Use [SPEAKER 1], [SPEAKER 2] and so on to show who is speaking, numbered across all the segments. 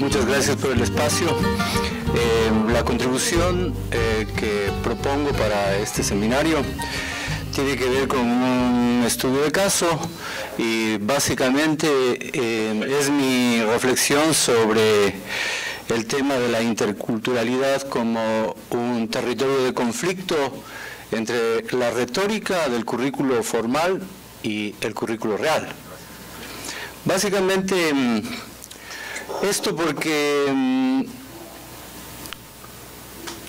[SPEAKER 1] muchas gracias por el espacio. Eh, la contribución eh, que propongo para este seminario tiene que ver con un estudio de caso y básicamente eh, es mi reflexión sobre el tema de la interculturalidad como un territorio de conflicto entre la retórica del currículo formal y el currículo real. Básicamente, mm, esto porque mm,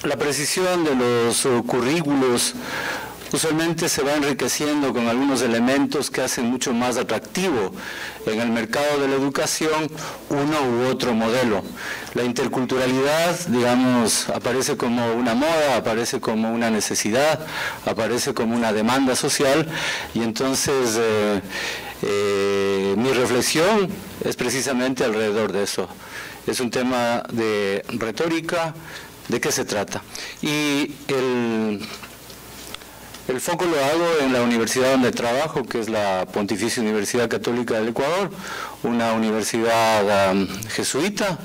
[SPEAKER 1] la precisión de los currículos usualmente se va enriqueciendo con algunos elementos que hacen mucho más atractivo en el mercado de la educación uno u otro modelo. La interculturalidad, digamos, aparece como una moda, aparece como una necesidad, aparece como una demanda social y entonces eh, eh, mi reflexión es precisamente alrededor de eso. Es un tema de retórica, de qué se trata. Y el el foco lo hago en la universidad donde trabajo, que es la Pontificia Universidad Católica del Ecuador, una universidad um, jesuita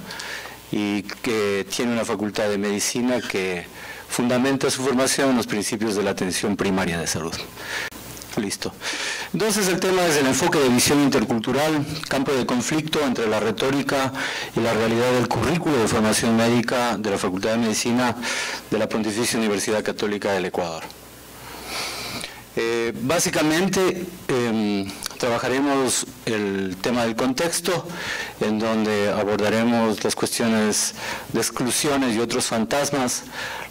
[SPEAKER 1] y que tiene una facultad de medicina que fundamenta su formación en los principios de la atención primaria de salud. Listo. Entonces el tema es el enfoque de visión intercultural, campo de conflicto entre la retórica y la realidad del currículo de formación médica de la Facultad de Medicina de la Pontificia Universidad Católica del Ecuador. Eh, básicamente em, trabajaremos el tema del contexto, en donde abordaremos las cuestiones de exclusiones y otros fantasmas,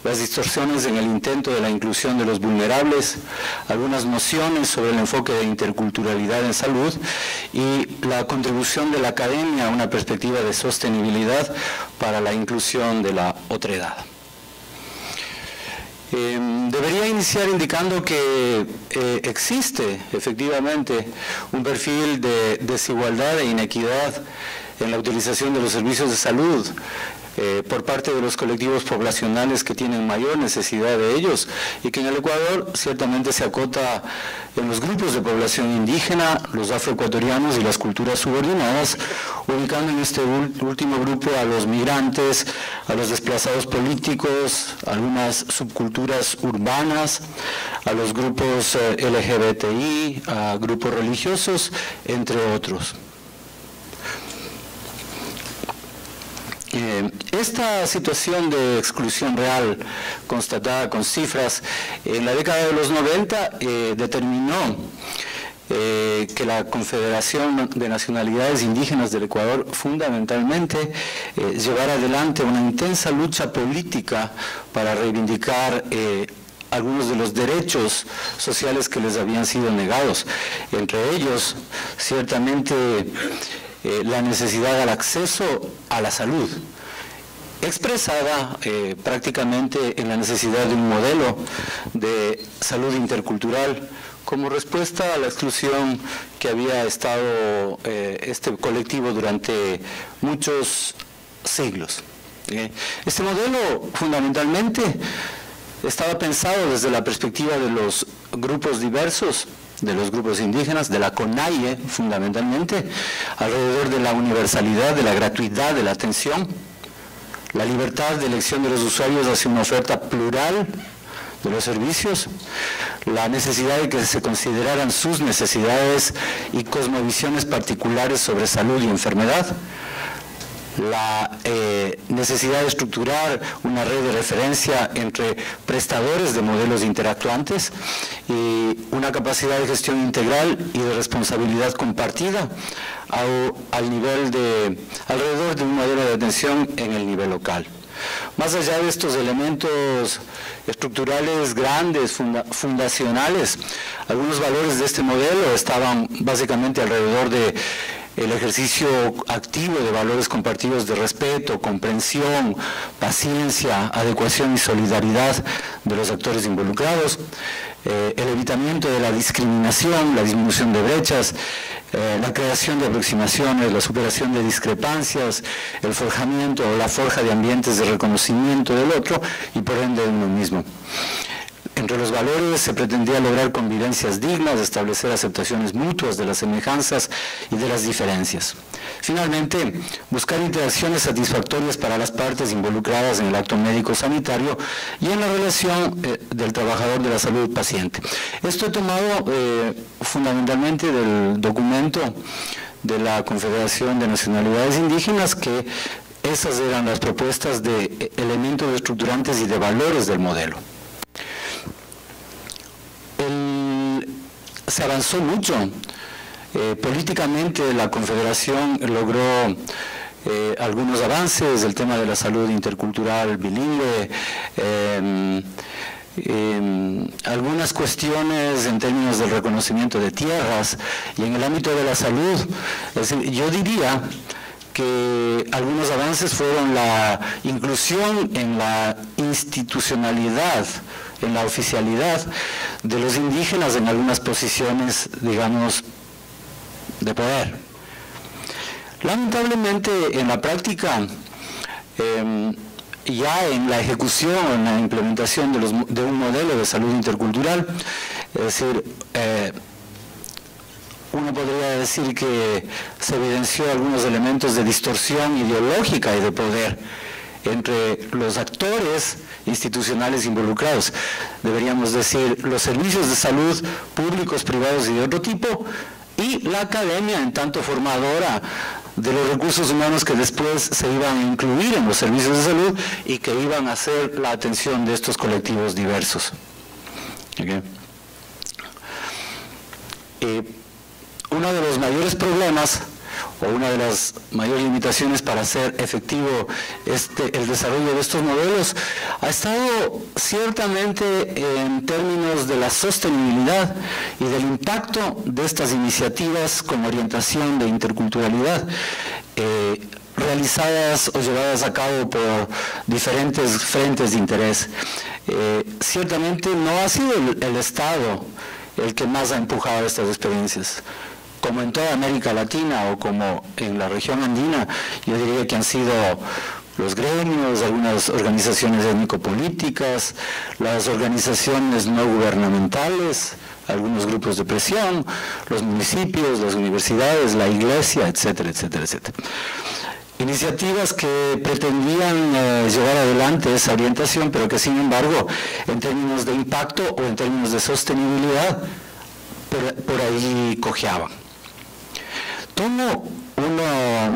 [SPEAKER 1] las distorsiones en el intento de la inclusión de los vulnerables, algunas nociones sobre el enfoque de interculturalidad en salud y la contribución de la academia a una perspectiva de sostenibilidad para la inclusión de la otredad. Em, debería iniciar indicando que eh, existe efectivamente un perfil de desigualdad e inequidad en la utilización de los servicios de salud eh, por parte de los colectivos poblacionales que tienen mayor necesidad de ellos y que en el Ecuador ciertamente se acota en los grupos de población indígena, los afroecuatorianos y las culturas subordinadas, ubicando en este último grupo a los migrantes, a los desplazados políticos, algunas subculturas urbanas, a los grupos eh, LGBTI, a grupos religiosos, entre otros. Eh, esta situación de exclusión real constatada con cifras en la década de los 90 eh, determinó eh, que la Confederación de Nacionalidades Indígenas del Ecuador fundamentalmente llevara adelante una intensa lucha política para reivindicar algunos de los derechos sociales que les habían sido negados, entre ellos ciertamente eh, la necesidad al acceso a la salud, expresada eh, prácticamente en la necesidad de un modelo de salud intercultural como respuesta a la exclusión que había estado eh, este colectivo durante muchos siglos. Este modelo fundamentalmente estaba pensado desde la perspectiva de los grupos diversos de los grupos indígenas, de la CONAIE fundamentalmente, alrededor de la universalidad, de la gratuidad de la atención, la libertad de elección de los usuarios hacia una oferta plural de los servicios, la necesidad de que se consideraran sus necesidades y cosmovisiones particulares sobre salud y enfermedad, la eh, necesidad de estructurar una red de referencia entre prestadores de modelos interactuantes y una capacidad de gestión integral y de responsabilidad compartida al nivel de, alrededor de un modelo de atención en el nivel local. Más allá de estos elementos estructurales grandes, fundacionales, algunos valores de este modelo estaban básicamente alrededor de el ejercicio activo de valores compartidos de respeto, comprensión, paciencia, adecuación y solidaridad de los actores involucrados, eh, el evitamiento de la discriminación, la disminución de brechas, eh, la creación de aproximaciones, la superación de discrepancias, el forjamiento o la forja de ambientes de reconocimiento del otro y por ende de uno mismo. Entre los valores se pretendía lograr convivencias dignas, establecer aceptaciones mutuas de las semejanzas y de las diferencias. Finalmente, buscar interacciones satisfactorias para las partes involucradas en el acto médico sanitario y en la relación eh, del trabajador de la salud paciente. Esto he tomado eh, fundamentalmente del documento de la Confederación de Nacionalidades Indígenas que esas eran las propuestas de eh, elementos estructurantes y de valores del modelo. Se avanzó mucho. Eh, políticamente la Confederación logró eh, algunos avances, el tema de la salud intercultural bilingüe, em, em, algunas cuestiones en términos del reconocimiento de tierras y en el ámbito de la salud. yo diría que algunos avances fueron la inclusión en la institucionalidad, en la oficialidad de los indígenas en algunas posiciones, digamos, de poder. Lamentablemente, en la práctica, em, ya en la ejecución, en la implementación de, un modelo de salud intercultural, es decir, eh, uno podría decir que se evidenció algunos elementos de distorsión ideológica y de poder entre los actores institucionales involucrados. Deberíamos decir los servicios de salud públicos, privados y de otro tipo, y la academia en tanto formadora de los recursos humanos que después se iban a incluir en los servicios de salud y que iban a hacer la atención de estos colectivos diversos. Eh, uno de los mayores problemas o una de las mayores limitaciones para hacer efectivo este, el desarrollo de estos modelos ha estado ciertamente en términos de la sostenibilidad y del impacto de estas iniciativas con orientación de interculturalidad. Eh, realizadas o llevadas a cabo por diferentes frentes de interés. Eh, ciertamente no ha sido el Estado el que más ha empujado estas experiencias como en toda América Latina o como en la región andina, yo diría que han sido los gremios, algunas organizaciones étnico-políticas, las organizaciones no gubernamentales, algunos grupos de presión, los municipios, las universidades, la iglesia, etcétera, etcétera, etcétera. Iniciativas que pretendían eh, llevar adelante esa orientación, pero que sin embargo, en términos de impacto o en términos de sostenibilidad, por ahí cojeaban. Tomo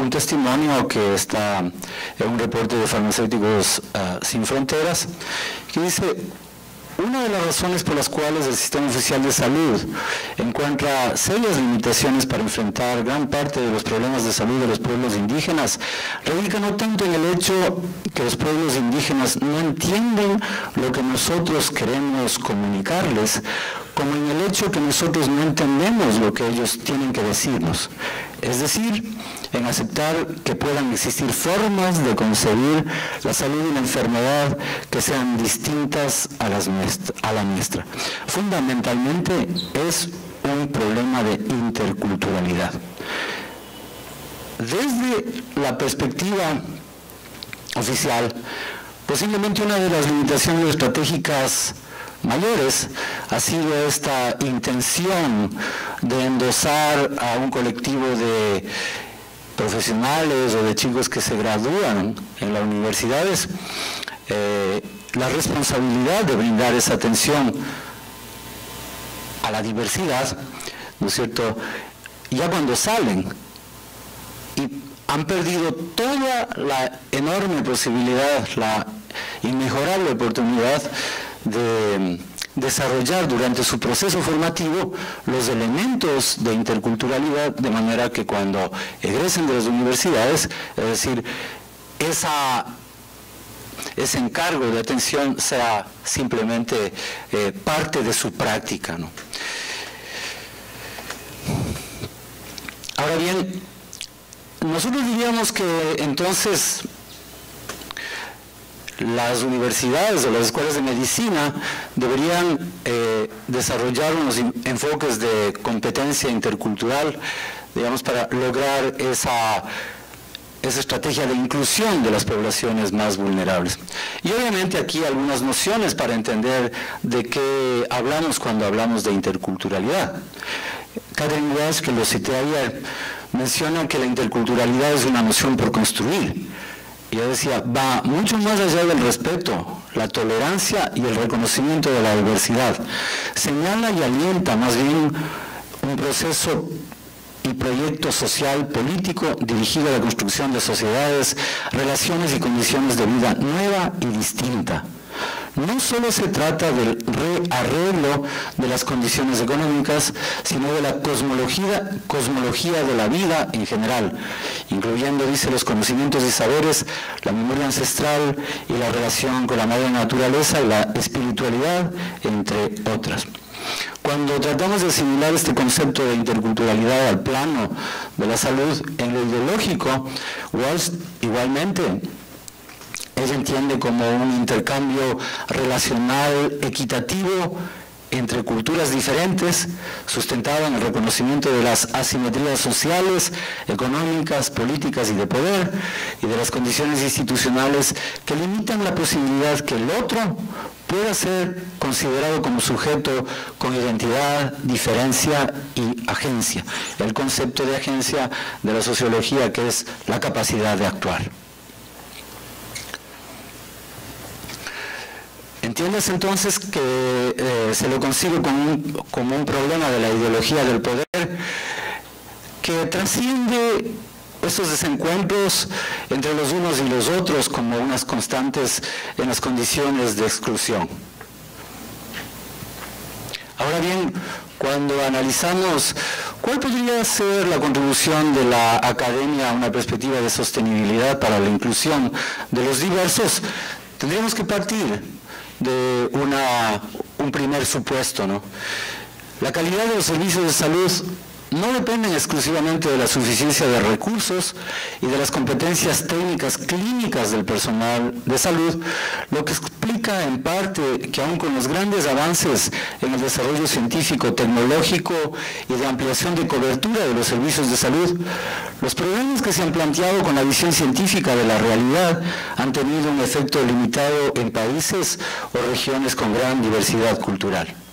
[SPEAKER 1] un testimonio que está en un reporte de Farmacéuticos ah, Sin Fronteras, que dice, una de las razones por las cuales el sistema oficial de salud encuentra serias limitaciones para enfrentar gran parte de los problemas de salud de los pueblos indígenas radica no tanto en el hecho que los pueblos indígenas no entienden lo que nosotros queremos comunicarles, como en el hecho que nosotros no entendemos lo que ellos tienen que decirnos. Es decir, en aceptar que puedan existir formas de concebir la salud y la enfermedad que sean distintas a, a la nuestra. Fundamentalmente es un problema de interculturalidad. Desde la perspectiva oficial, posiblemente una de las limitaciones estratégicas mayores ha sido esta intención de endosar a un colectivo de profesionales o de chicos que se gradúan en las universidades eh, la responsabilidad de brindar esa atención a la diversidad, ¿no es cierto? Ya cuando salen y han perdido toda la enorme posibilidad, la inmejorable oportunidad de desarrollar durante su proceso formativo los elementos de interculturalidad de manera que cuando egresen de las universidades, es decir, esa, ese encargo de atención sea simplemente eh, parte de su práctica. Ahora bien, nosotros diríamos que entonces las universidades o las escuelas de medicina deberían eh, desarrollar unos enfoques de competencia intercultural, digamos, para lograr esa, esa estrategia de inclusión de las poblaciones más vulnerables. Y obviamente aquí algunas nociones para entender de qué hablamos cuando hablamos de interculturalidad. Karen Walsh, que lo cité ayer, menciona que la interculturalidad es una noción por construir. Y yo decía, va mucho más allá del respeto, la tolerancia y el reconocimiento de la diversidad. Señala y alienta más bien un proceso y proyecto social político dirigido a la construcción de sociedades, relaciones y condiciones de vida nueva y distinta. No solo se trata del rearreglo de las condiciones económicas, sino de la cosmología, cosmología de la vida en general, incluyendo, dice, los conocimientos y saberes, la memoria ancestral y la relación con la madre naturaleza y la espiritualidad, entre otras. Cuando tratamos de asimilar este concepto de interculturalidad al plano de la salud en lo ideológico, Walsh igualmente ella entiende como un intercambio relacional equitativo entre culturas diferentes, sustentado en el reconocimiento de las asimetrías sociales, económicas, políticas y de poder, y de las condiciones institucionales que limitan la posibilidad que el otro pueda ser considerado como sujeto con identidad, diferencia y agencia. El concepto de agencia de la sociología que es la capacidad de actuar. ¿Entiendes entonces que eh, se lo consigue como un, problema de la ideología del poder que trasciende esos desencuentros entre los unos y los otros como unas constantes en las condiciones de exclusión? Ahora bien, cuando analizamos cuál podría ser la contribución de la academia a una perspectiva de sostenibilidad para la inclusión de los diversos, tendríamos que partir de una, un primer supuesto. ¿no? La calidad de los servicios de salud no dependen exclusivamente de la suficiencia de recursos y de las competencias técnicas clínicas del personal de salud, lo que explica en parte que aún con los grandes avances en el desarrollo científico, tecnológico y de ampliación de cobertura de los servicios de salud, los problemas que se han planteado con la visión científica de la realidad han tenido un efecto limitado en países o regiones con gran diversidad cultural.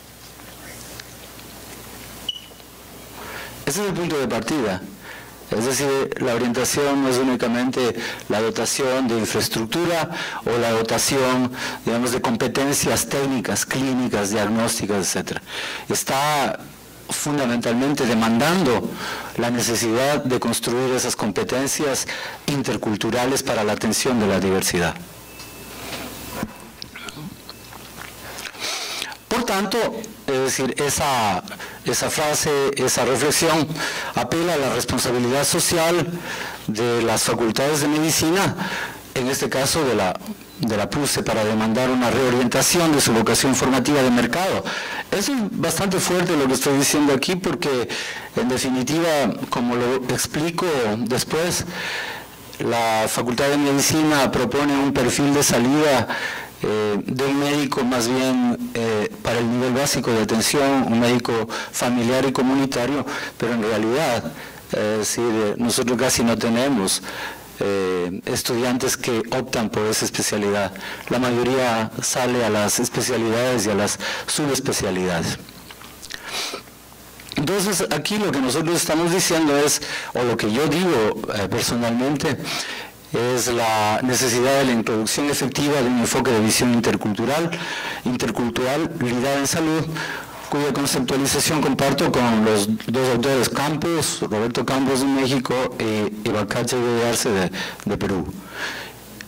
[SPEAKER 1] Ese es el punto de partida. Es decir, la orientación no es únicamente la dotación de infraestructura o la dotación, digamos, de competencias técnicas, clínicas, diagnósticas, etc. Está fundamentalmente demandando la necesidad de construir esas competencias interculturales para la atención de la diversidad. Por tanto, es decir, esa, esa frase, esa reflexión apela a la responsabilidad social de las facultades de medicina, en este caso de la, de la PUSE, para demandar una reorientación de su vocación formativa de mercado. Eso es bastante fuerte lo que estoy diciendo aquí porque, en definitiva, como lo explico después, la Facultad de Medicina propone un perfil de salida eh, de un médico más bien eh, para el nivel básico de atención, un médico familiar y comunitario, pero en realidad, eh, nosotros casi no tenemos estudiantes que optan por esa especialidad. La mayoría sale a las especialidades y a las subespecialidades. Entonces, aquí lo que nosotros estamos diciendo es, o lo que yo digo personalmente, es la necesidad de la introducción efectiva de un enfoque de visión intercultural, intercultural, unidad en salud, cuya conceptualización comparto con los dos autores Campos, Roberto Campos de México y Ibacache de Arce de Perú.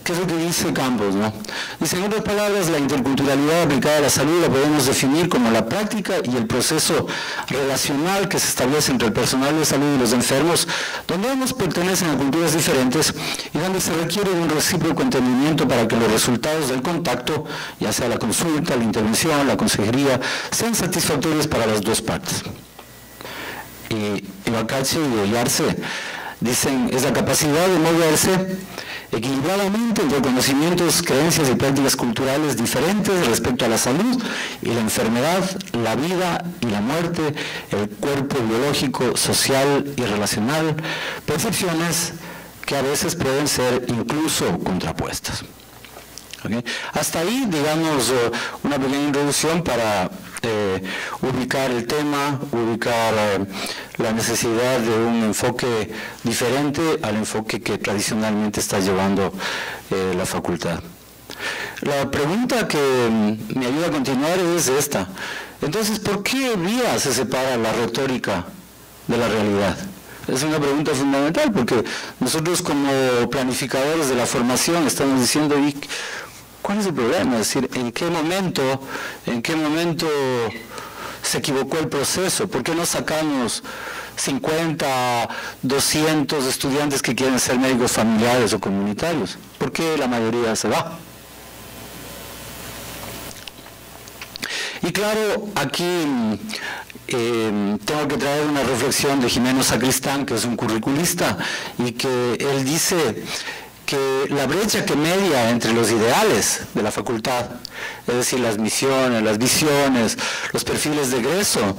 [SPEAKER 1] ¿Qué es lo que dice Campos? No? Dice, en otras palabras, la interculturalidad aplicada a la salud la podemos definir como la práctica y el proceso relacional que se establece entre el personal de salud y los enfermos, donde ambos pertenecen a culturas diferentes y donde se requiere un recíproco entendimiento para que los resultados del contacto, ya sea la consulta, la intervención, la consejería, sean satisfactorios para las dos partes. Y Ibacache y Ollarse dicen, es la capacidad de moverse equilibradamente entre conocimientos, creencias y prácticas culturales diferentes respecto a la salud y la enfermedad, la vida y la muerte, el cuerpo biológico, social y relacional, percepciones que a veces pueden ser incluso contrapuestas. Hasta ahí, digamos, eh, una pequeña introducción para eh, ubicar el tema, ubicar eh, la necesidad de un enfoque diferente al enfoque que tradicionalmente está llevando la facultad. La pregunta que mm, me ayuda a continuar es esta. Entonces, ¿por qué vía se separa la retórica de la realidad? Es una pregunta fundamental porque nosotros como planificadores de la formación estamos diciendo, ¿cuál es el problema? Es decir, ¿en qué momento, en qué momento se equivocó el proceso? ¿Por qué no sacamos 50, 200 estudiantes que quieren ser médicos familiares o comunitarios? ¿Por qué la mayoría se va? Y claro, aquí eh, tengo que traer una reflexión de Jimeno Sacristán, que es un curriculista, y que él dice que la brecha que media entre los ideales de la facultad, es decir, las misiones, las visiones, los perfiles de egreso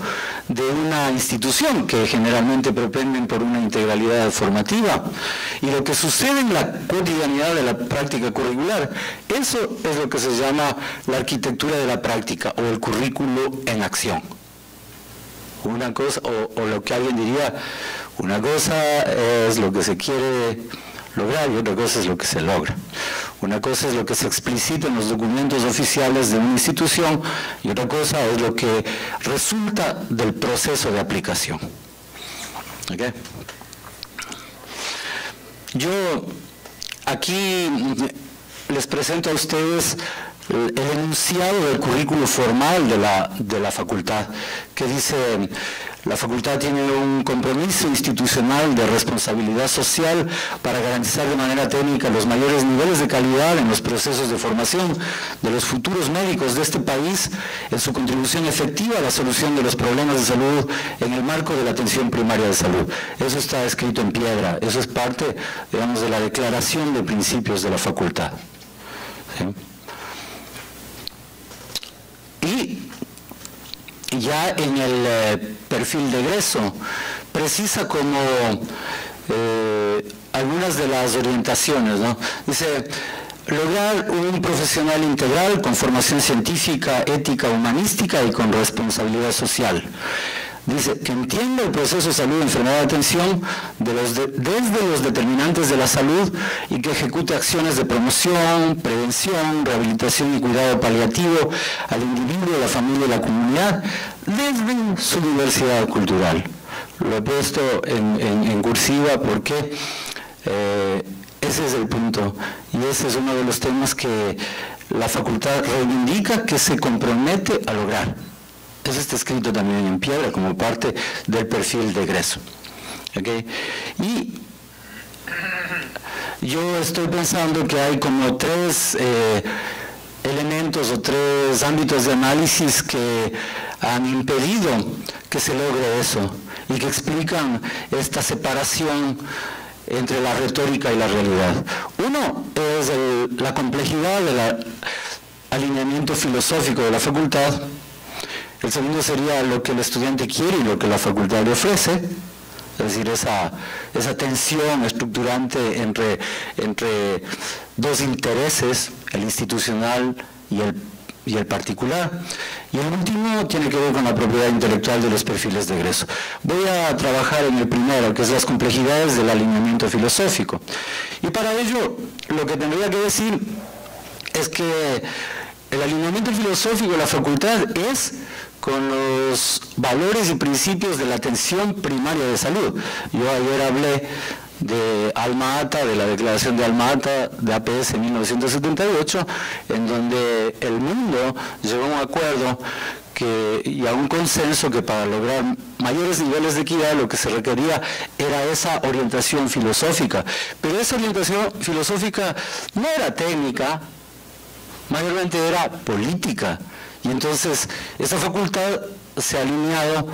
[SPEAKER 1] de una institución que generalmente propenden por una integralidad formativa, y lo que sucede en la cotidianidad de la práctica curricular, eso es lo que se llama la arquitectura de la práctica o el currículo en acción. Una cosa, o, o lo que alguien diría, una cosa es lo que se quiere lograr y otra cosa es lo que se logra. Una cosa es lo que se explicita en los documentos oficiales de una institución y otra cosa es lo que resulta del proceso de aplicación. Yo aquí les presento a ustedes el enunciado del currículo formal de la, de la facultad, que dice la facultad tiene un compromiso institucional de responsabilidad social para garantizar de manera técnica los mayores niveles de calidad en los procesos de formación de los futuros médicos de este país en su contribución efectiva a la solución de los problemas de salud en el marco de la atención primaria de salud. Eso está escrito en piedra, eso es parte, digamos, de la declaración de principios de la facultad. Y ya en el eh, perfil de egreso precisa como eh, algunas de las orientaciones, ¿no? Dice, lograr un profesional integral con formación científica, ética, humanística y con responsabilidad social. Dice que entienda el proceso de salud, enfermedad atención de los desde los determinantes de la salud y que ejecute acciones de promoción, prevención, rehabilitación y cuidado paliativo al individuo, la familia y la comunidad desde su diversidad cultural. Lo he puesto en, cursiva porque eh, ese es el punto y ese es uno de los temas que la facultad reivindica que se compromete a lograr. Eso está escrito también en piedra como parte del perfil de egreso. Y yo estoy pensando que hay como tres eh, elementos o tres ámbitos de análisis que han impedido que se logre eso y que explican esta separación entre la retórica y la realidad. Uno es la complejidad del alineamiento filosófico de la facultad, el segundo sería lo que el estudiante quiere y lo que la facultad le ofrece, es decir, esa, esa tensión estructurante entre, entre dos intereses, el institucional y el, y el particular. Y el último tiene que ver con la propiedad intelectual de los perfiles de egreso. Voy a trabajar en el primero, que es las complejidades del alineamiento filosófico. Y para ello, lo que tendría que decir es que el alineamiento filosófico de la facultad es con los valores y principios de la atención primaria de salud. Yo ayer hablé de Alma Ata, de la declaración de Alma Ata de APS en 1978, en donde el mundo llegó a un acuerdo y a un consenso que para lograr mayores niveles de equidad lo que se requería era esa orientación filosófica. Pero esa orientación filosófica no era técnica, mayormente era política. Y entonces esa facultad se ha alineado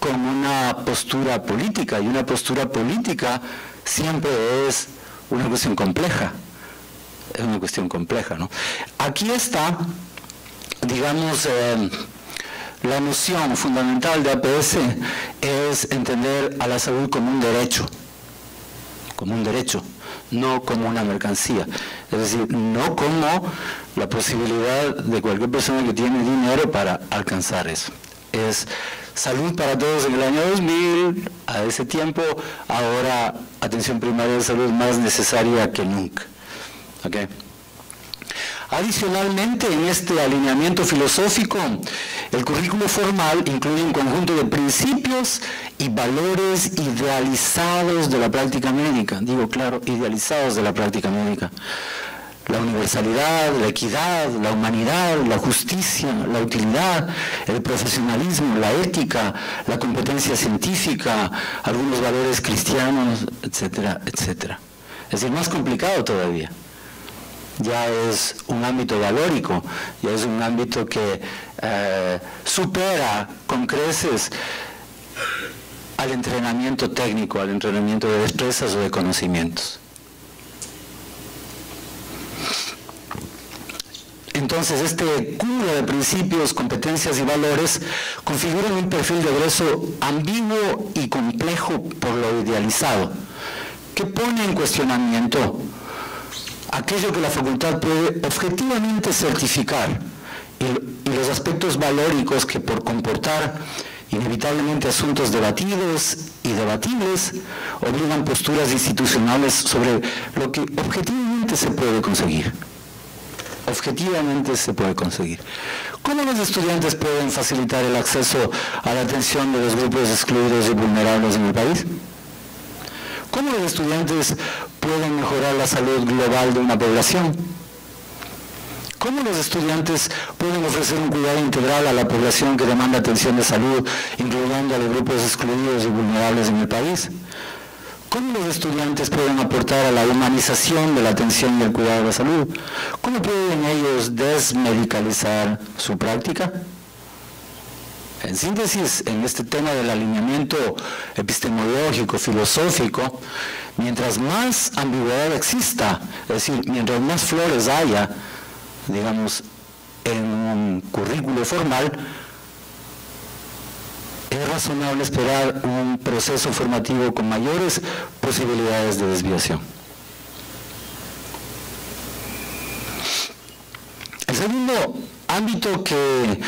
[SPEAKER 1] con una postura política y una postura política siempre es una cuestión compleja. Es una cuestión compleja, ¿no? Aquí está, digamos, eh, la noción fundamental de APS es entender a la salud como un derecho, como un derecho, no como una mercancía. Es decir, no como la posibilidad de cualquier persona que tiene dinero para alcanzar eso. Es salud para todos en el año 2000, a ese tiempo, ahora atención primaria de salud más necesaria que nunca. ¿Okay? Adicionalmente, en este alineamiento filosófico, el currículo formal incluye un conjunto de principios y valores idealizados de la práctica médica. Digo, claro, idealizados de la práctica médica. La universalidad, la equidad, la humanidad, la justicia, la utilidad, el profesionalismo, la ética, la competencia científica, algunos valores cristianos, etcétera, etcétera. Es decir, más complicado todavía ya es un ámbito valórico, ya es un ámbito que eh, supera con creces al entrenamiento técnico, al entrenamiento de destrezas o de conocimientos. Entonces, este cúmulo de principios, competencias y valores configuran un perfil de egreso ambiguo y complejo por lo idealizado, que pone en cuestionamiento aquello que la facultad puede objetivamente certificar y, los aspectos valóricos que por comportar inevitablemente asuntos debatidos y debatibles obligan posturas institucionales sobre lo que objetivamente se puede conseguir. Objetivamente se puede conseguir. ¿Cómo los estudiantes pueden facilitar el acceso a la atención de los grupos excluidos y vulnerables en el país? ¿Cómo los estudiantes pueden mejorar la salud global de una población? ¿Cómo los estudiantes pueden ofrecer un cuidado integral a la población que demanda atención de salud, incluyendo a los grupos excluidos y vulnerables en el país? ¿Cómo los estudiantes pueden aportar a la humanización de la atención y el cuidado de la salud? ¿Cómo pueden ellos desmedicalizar su práctica? En síntesis, en este tema del alineamiento epistemológico, filosófico, mientras más ambigüedad exista, es decir, mientras más flores haya, digamos, en un currículo formal, es razonable esperar un proceso formativo con mayores posibilidades de desviación. El segundo ámbito que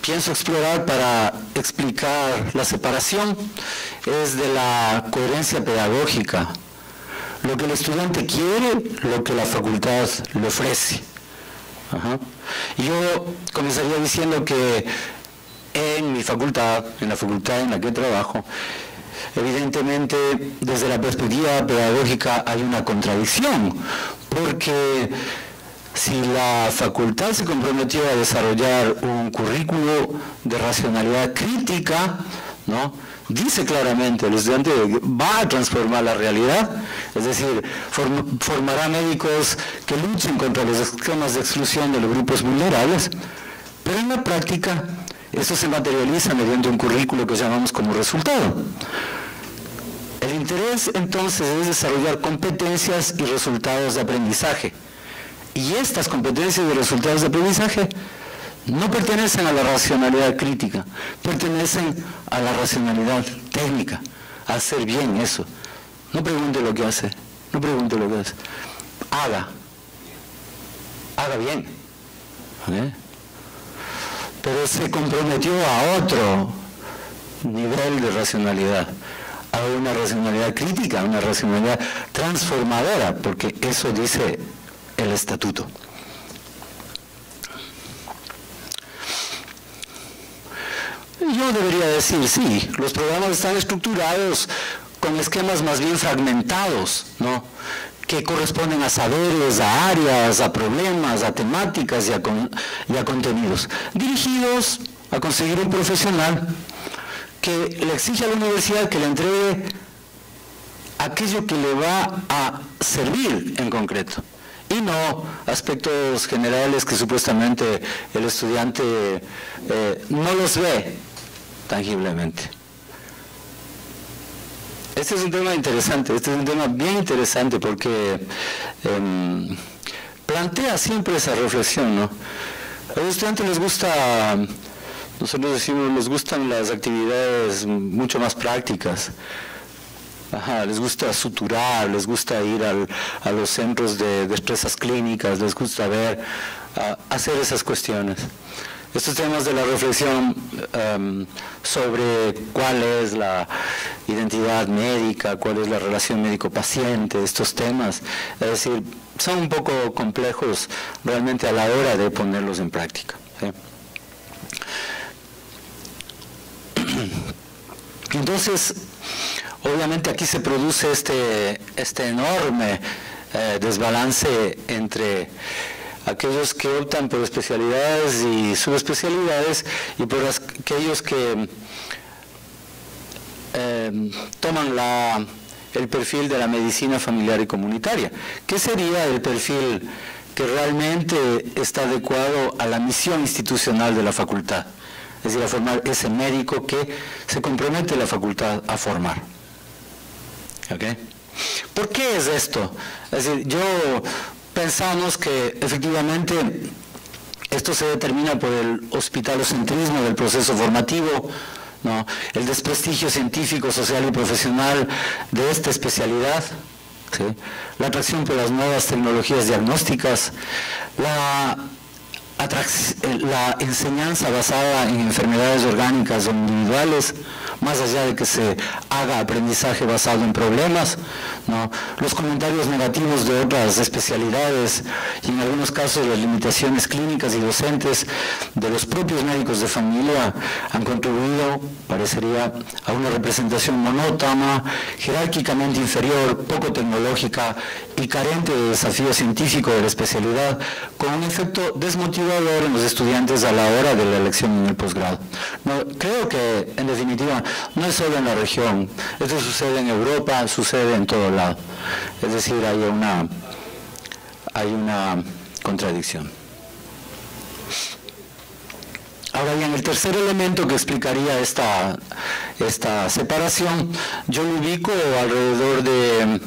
[SPEAKER 1] pienso explorar para explicar la separación es de la coherencia pedagógica. Lo que el estudiante quiere, lo que la facultad le ofrece. Yo comenzaría diciendo que en mi facultad, en la facultad en la que trabajo, evidentemente desde la perspectiva pedagógica hay una contradicción, porque si la facultad se comprometió a desarrollar un currículo de racionalidad crítica, ¿no? dice claramente, el estudiante va a transformar la realidad, es decir, formará médicos que luchen contra los esquemas de exclusión de los grupos vulnerables, pero en la práctica eso se materializa mediante un currículo que llamamos como resultado. El interés entonces es desarrollar competencias y resultados de aprendizaje y estas competencias y resultados de aprendizaje no pertenecen a la racionalidad crítica, pertenecen a la racionalidad técnica, a hacer bien eso. No pregunte lo que hace, no pregunte lo que hace. Haga, haga bien. Pero se comprometió a otro nivel de racionalidad, a una racionalidad crítica, a una racionalidad transformadora, porque eso dice el estatuto. Yo debería decir, sí, los programas están estructurados con esquemas más bien fragmentados, ¿no? que corresponden a saberes, a áreas, a problemas, a temáticas y a, y a contenidos, dirigidos a conseguir un profesional que le exige a la universidad que le entregue aquello que le va a servir en concreto y no aspectos generales que supuestamente el estudiante eh, no los ve tangiblemente. Este es un tema interesante, este es un tema bien interesante porque em, plantea siempre esa reflexión, ¿no? A los estudiantes les gusta, nosotros decimos, les gustan las actividades mucho más prácticas, les gusta suturar, les gusta ir a los centros de destrezas clínicas, les gusta ver, hacer esas cuestiones. Estos temas de la reflexión em, sobre cuál es la identidad médica, cuál es la relación médico-paciente, estos temas, es decir, son un poco complejos realmente a la hora de ponerlos en práctica. Entonces, obviamente aquí se produce este, este enorme eh, desbalance entre aquellos que optan por especialidades y subespecialidades y por aquellos que eh, toman la, el perfil de la medicina familiar y comunitaria. ¿Qué sería el perfil que realmente está adecuado a la misión institucional de la facultad? Es decir, a formar ese médico que se compromete la facultad a formar. ¿Por qué es esto? Es decir, yo pensamos que efectivamente esto se determina por el hospitalocentrismo del proceso formativo, el desprestigio científico, social y profesional de esta especialidad, la atracción por las nuevas tecnologías diagnósticas, la eh, la enseñanza basada en enfermedades orgánicas o individuales, más allá de que se haga aprendizaje basado en problemas, ¿no? los comentarios negativos de otras especialidades y en algunos casos las limitaciones clínicas y docentes de los propios médicos de familia han contribuido, parecería, a una representación monótona, jerárquicamente inferior, poco tecnológica y carente de desafío científico de la especialidad, con un efecto desmotivado en los estudiantes a la hora de la elección en el posgrado. Creo que, en definitiva, no es solo en la región, esto sucede en Europa, sucede en todo lado. Es decir, hay una, hay una contradicción. Ahora bien, el tercer elemento que explicaría esta, esta separación, yo lo ubico alrededor de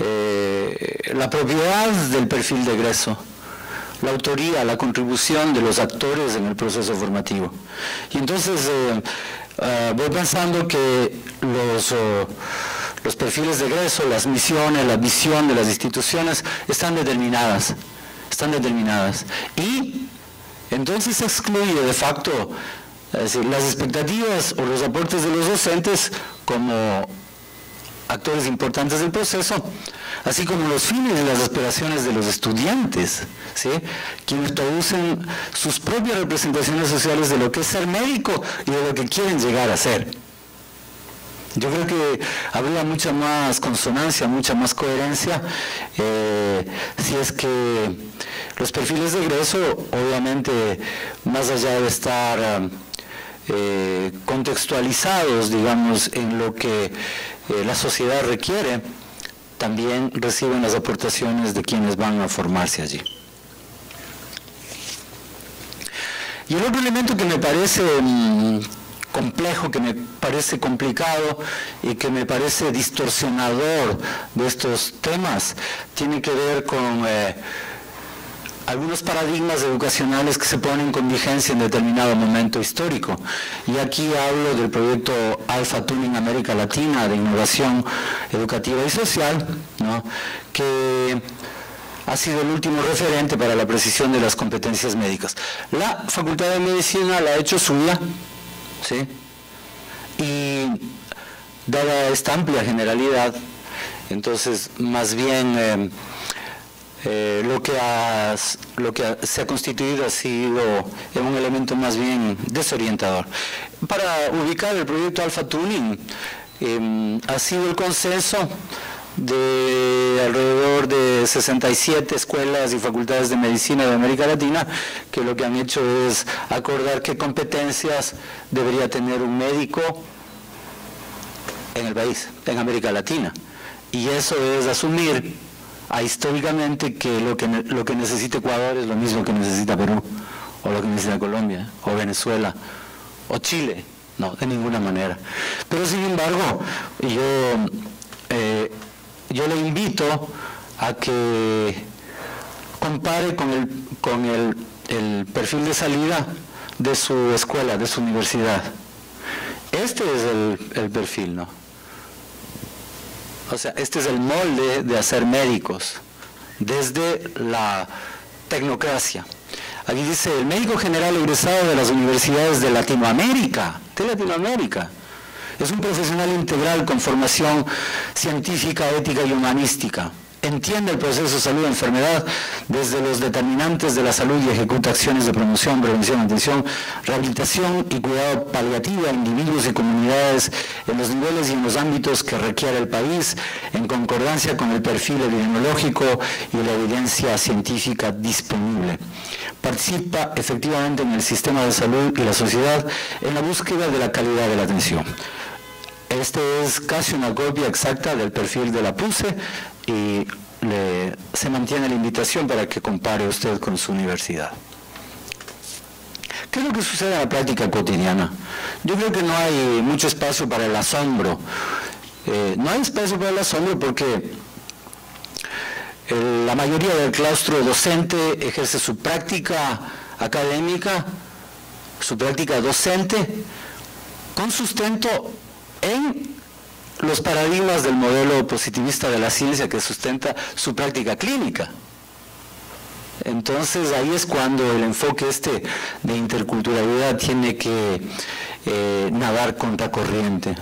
[SPEAKER 1] eh, la propiedad del perfil de egreso la autoría, la contribución de los actores en el proceso formativo. Y entonces eh, eh, voy pensando que los, los perfiles de egreso, las misiones, la visión de las instituciones están determinadas, están determinadas. Y entonces se excluye de facto las expectativas o los aportes de los docentes como actores importantes del proceso, así como los fines y las aspiraciones de los estudiantes, ¿sí? quienes producen sus propias representaciones sociales de lo que es ser médico y de lo que quieren llegar a ser. Yo creo que habría mucha más consonancia, mucha más coherencia eh, si es que los perfiles de egreso, obviamente, más allá de estar eh, contextualizados, digamos, en lo que eh, la sociedad requiere, también reciben las aportaciones de quienes van a formarse allí. Y el otro elemento que me parece mm, complejo, que me parece complicado y que me parece distorsionador de estos temas, tiene que ver con eh, algunos paradigmas educacionales que se ponen con vigencia en determinado momento histórico. Y aquí hablo del proyecto Alpha Tuning América Latina de innovación educativa y social, que ha sido el último referente para la precisión de las competencias médicas. La Facultad de Medicina la ha hecho suya, ¿sí? y dada esta amplia generalidad, entonces más bien... Eh, eh, lo, que lo que se ha constituido ha sido un elemento más bien desorientador. Para ubicar el proyecto Alpha Tuning, em, ha sido el consenso de alrededor de 67 escuelas y facultades de medicina de América Latina que lo que han hecho es acordar qué competencias debería tener un médico en el país, en América Latina. Y eso es asumir históricamente que lo, que lo que necesita Ecuador es lo mismo que necesita Perú, o lo que necesita Colombia, o Venezuela, o Chile. No, de ninguna manera. Pero sin embargo, yo, yo le invito a que compare con el, perfil de salida de su escuela, de su universidad. Este es el, el perfil, ¿no? O sea, este es el molde de hacer médicos desde la tecnocracia. Aquí dice, el médico general egresado de las universidades de Latinoamérica, de Latinoamérica, es un profesional integral con formación científica, ética y humanística entiende el proceso de salud enfermedad desde los determinantes de la salud y ejecuta acciones de promoción, prevención, atención, rehabilitación y cuidado paliativo a individuos y comunidades en los niveles y en los ámbitos que requiere el país, en concordancia con el perfil epidemiológico y la evidencia científica disponible. Participa efectivamente en el sistema de salud y la sociedad en la búsqueda de la calidad de la atención. Este es casi una copia exacta del perfil de la PUSE y se mantiene la invitación para que compare usted con su universidad. ¿Qué es lo que sucede en la práctica cotidiana? Yo creo que no hay mucho espacio para el asombro. Eh, no hay espacio para el asombro porque la mayoría del claustro docente ejerce su práctica académica, su práctica docente, con sustento en los paradigmas del modelo positivista de la ciencia que sustenta su práctica clínica. Entonces ahí es cuando el enfoque este de interculturalidad tiene que eh, nadar contra corriente.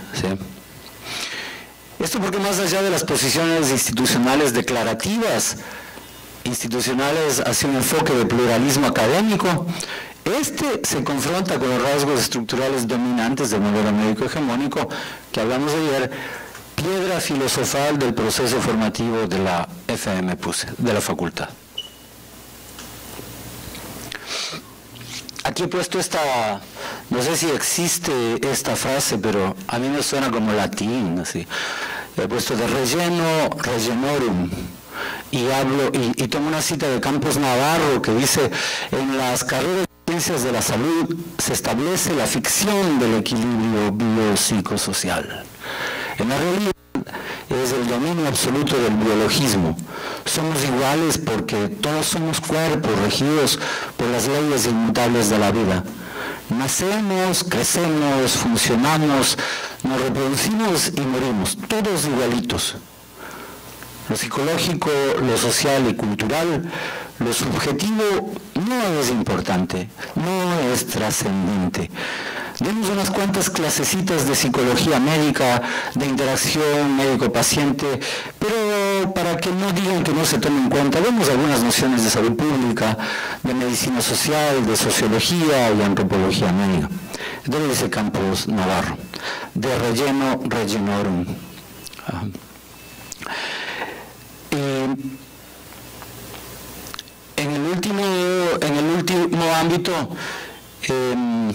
[SPEAKER 1] Esto porque más allá de las posiciones institucionales declarativas, institucionales hacia un enfoque de pluralismo académico, este se confronta con los rasgos estructurales dominantes del modelo médico hegemónico que hablamos ayer, piedra filosofal del proceso formativo de la FM de la facultad. Aquí he puesto esta, no sé si existe esta frase, pero a mí me suena como latín, así. He puesto de relleno, rellenorum y hablo y, tomo una cita de Campos Navarro que dice en las carreras ciencias de la salud se establece la ficción del equilibrio biopsicosocial. En la realidad es el dominio absoluto del biologismo. Somos iguales porque todos somos cuerpos regidos por las leyes inmutables de la vida. Nacemos, crecemos, funcionamos, nos reproducimos y morimos, todos igualitos. Lo psicológico, lo social y cultural lo subjetivo no es importante, no es trascendente. Demos unas cuantas clasecitas de psicología médica, de interacción médico-paciente, pero para que no digan que no se tome en cuenta, vemos algunas nociones de salud pública, de medicina social, de sociología y antropología médica. Entonces dice Campos Navarro, de relleno rellenorum. En el último, en el último ámbito, em,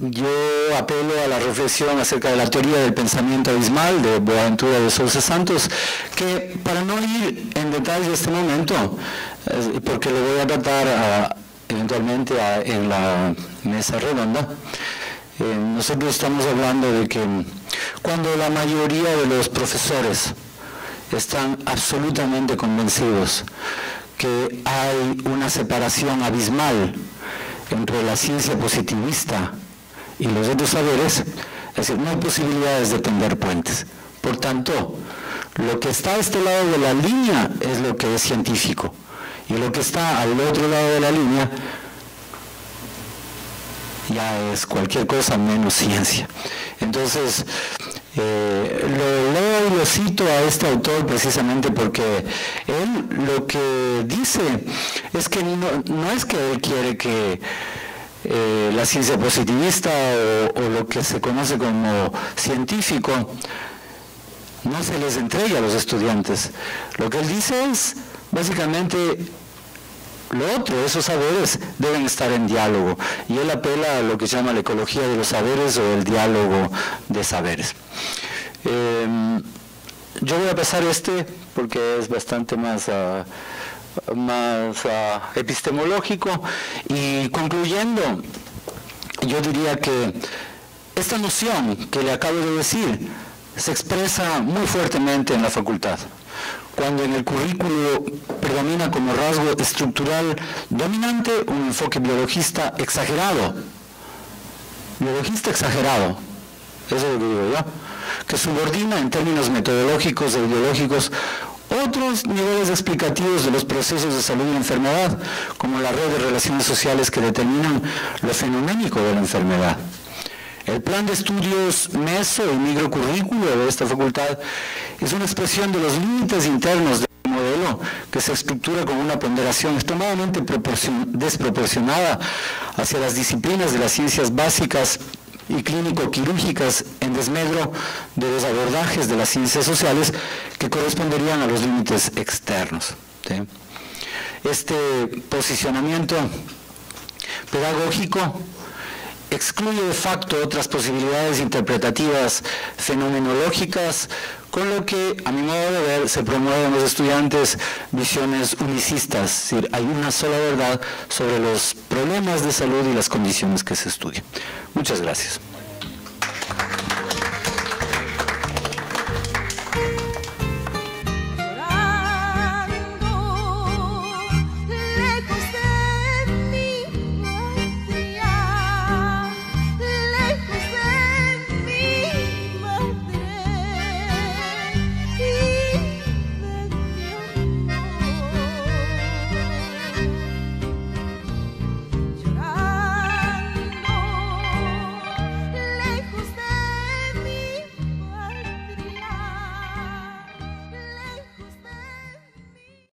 [SPEAKER 1] yo apelo a la reflexión acerca de la teoría del pensamiento abismal de Boaventura de Sousa Santos, que para no ir en detalle este momento, porque lo voy a tratar eventualmente en la mesa redonda, eh, nosotros estamos hablando de que cuando la mayoría de los profesores están absolutamente convencidos que hay una separación abismal entre la ciencia positivista y los otros saberes, es decir, no hay posibilidades de tender puentes. Por tanto, lo que está a este lado de la línea es lo que es científico y lo que está al otro lado de la línea ya es cualquier cosa menos ciencia. Entonces, eh, lo leo y lo cito a este autor precisamente porque él lo que dice es que no, es que él quiere que eh, la ciencia positivista o, lo que se conoce como científico no se les entregue a los estudiantes. Lo que él dice es básicamente lo otro, esos saberes deben estar en diálogo. Y él apela a lo que se llama la ecología de los saberes o el diálogo de saberes. Em, yo voy a pasar este porque es bastante más, ah, más ah, epistemológico. Y concluyendo, yo diría que esta noción que le acabo de decir se expresa muy fuertemente en la facultad cuando en el currículo predomina como rasgo estructural dominante un enfoque biologista exagerado. Biologista exagerado, eso es lo que digo yo. que subordina en términos metodológicos e ideológicos otros niveles explicativos de los procesos de salud y enfermedad, como la red de relaciones sociales que determinan lo fenoménico de la enfermedad. El plan de estudios meso y microcurrículo de esta facultad es una expresión de los límites internos del modelo que se estructura con una ponderación extremadamente desproporcionada hacia las disciplinas de las ciencias básicas y clínico-quirúrgicas en desmedro de los abordajes de las ciencias sociales que corresponderían a los límites externos. Este posicionamiento pedagógico excluye de facto otras posibilidades interpretativas fenomenológicas, con lo que, a mi modo de ver, se promueven en los estudiantes visiones unicistas, es decir, hay una sola verdad sobre los problemas de salud y las condiciones que se estudian. Muchas gracias.